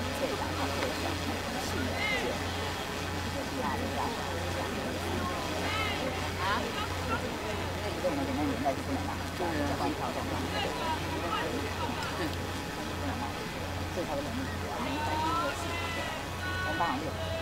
所以咱们看，这个小题呢，我们细描一。来看，这个小题呢，我们简单。好，个，我们连带去背两道。那我们再换一条，再换一条，能换这条。如，的能力。我们再看它的技巧。我们当然。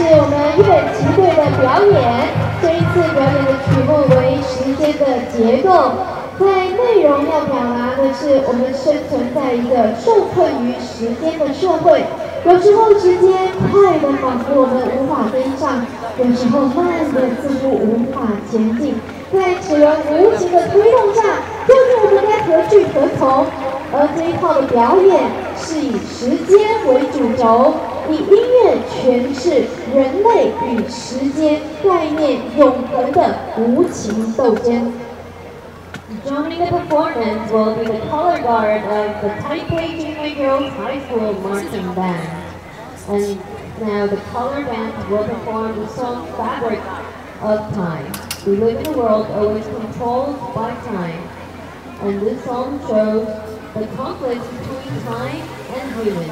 是，我们。乐器队的表演。这一次表演的曲目为时间的结构，在内容要表达的是我们生存在一个受困于时间的社会。有时候时间快的仿佛我们无法跟上，有时候慢的似乎无法前进。在齿轮无情的推动下，究竟我们该何去何从？而这一套的表演是以时间为主轴，以音乐诠释人类与时间概念永恒的无情斗争。Joining the performance will be the color guard of the Taipei Junior Girls High School Marching Band. And now the color band will perform the song Fabric of Time. We live in a world always controlled by time. And this song shows the conflict between time and human.